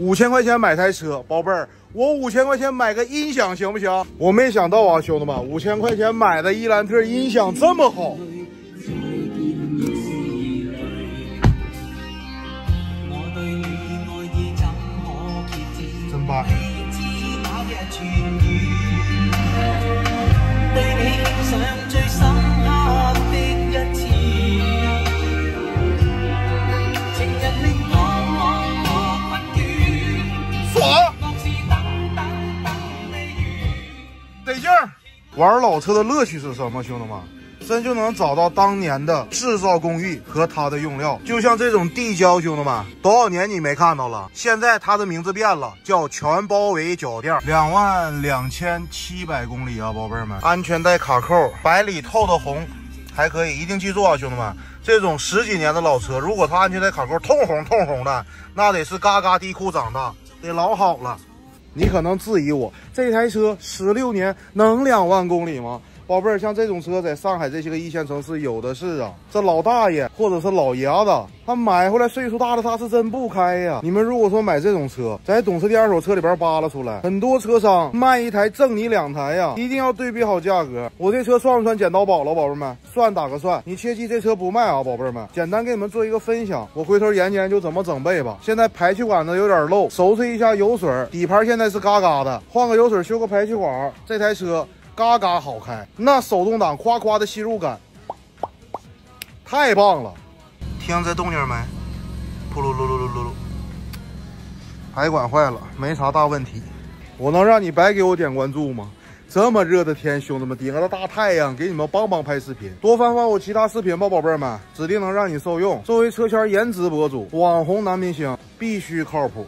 五千块钱买台车，宝贝儿，我五千块钱买个音响行不行？我没想到啊，兄弟们，五千块钱买的伊兰特音响这么好。真棒！得劲儿！玩老车的乐趣是什么，兄弟们？真就能找到当年的制造工艺和它的用料，就像这种地胶，兄弟们，多少年你没看到了？现在它的名字变了，叫全包围脚垫，两万两千七百公里啊，宝贝儿们，安全带卡扣，白里透的红，还可以，一定记住啊，兄弟们，这种十几年的老车，如果它安全带卡扣通红通红的，那得是嘎嘎地库长大，得老好了。你可能质疑我，这台车十六年能两万公里吗？宝贝儿，像这种车在上海这些个一线城市有的是啊。这老大爷或者是老爷子，他买回来岁数大了，他是真不开呀。你们如果说买这种车，在懂车帝二手车里边扒拉出来，很多车商卖一台赠你两台呀，一定要对比好价格。我这车算不算捡到宝了，宝贝们？算打个算。你切记这车不卖啊，宝贝们。简单给你们做一个分享，我回头研究研究怎么整备吧。现在排气管子有点漏，收拾一下油水，底盘现在是嘎嘎的，换个油水修个排气管，这台车。嘎嘎好开，那手动挡夸夸的吸入感，太棒了！听这动静没？噗噜噜噜噜噜噜，排管坏了，没啥大问题。我能让你白给我点关注吗？这么热的天，兄弟们顶着大太阳给你们帮帮拍视频，多翻翻我其他视频吧，宝贝们，指定能让你受用。作为车圈颜值博主、网红男明星，必须靠谱。